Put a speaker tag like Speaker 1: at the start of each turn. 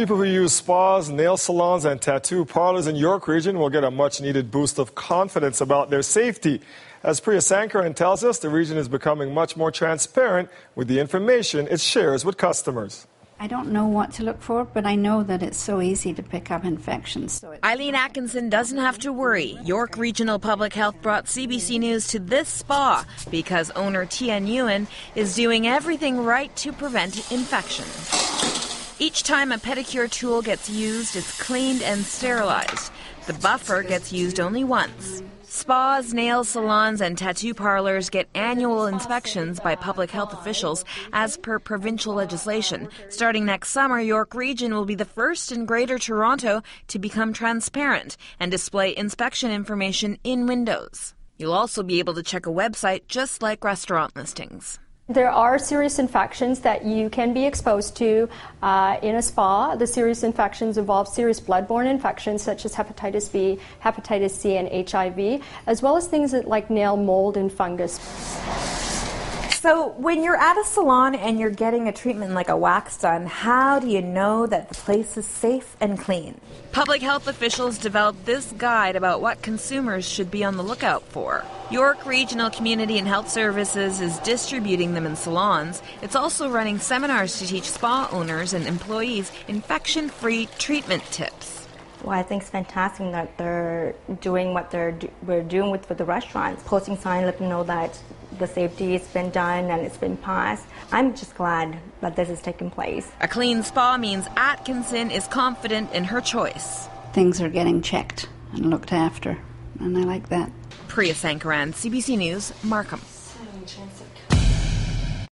Speaker 1: People who use spas, nail salons, and tattoo parlors in York Region will get a much needed boost of confidence about their safety. As Priya Sankaran tells us, the region is becoming much more transparent with the information it shares with customers.
Speaker 2: I don't know what to look for, but I know that it's so easy to pick up infections. So
Speaker 3: Eileen Atkinson doesn't have to worry. York Regional Public Health brought CBC News to this spa because owner Tian Yuen is doing everything right to prevent infection. Each time a pedicure tool gets used, it's cleaned and sterilized. The buffer gets used only once. Spas, nail salons, and tattoo parlors get annual inspections by public health officials as per provincial legislation. Starting next summer, York Region will be the first in Greater Toronto to become transparent and display inspection information in windows. You'll also be able to check a website just like restaurant listings.
Speaker 4: There are serious infections that you can be exposed to uh, in a spa. The serious infections involve serious bloodborne infections such as hepatitis B, hepatitis C, and HIV, as well as things like nail mold and fungus.
Speaker 5: So, when you're at a salon and you're getting a treatment like a wax done, how do you know that the place is safe and clean?
Speaker 3: Public health officials developed this guide about what consumers should be on the lookout for. York Regional Community and Health Services is distributing them in salons. It's also running seminars to teach spa owners and employees infection free treatment tips.
Speaker 6: Well, I think it's fantastic that they're doing what they're do- we're doing with, with the restaurants, posting signs, letting them know that the safety has been done and it's been passed. I'm just glad that this is taking place.
Speaker 3: A clean spa means Atkinson is confident in her choice.
Speaker 2: Things are getting checked and looked after, and I like that.
Speaker 3: Priya Sankaran, CBC News, Markham.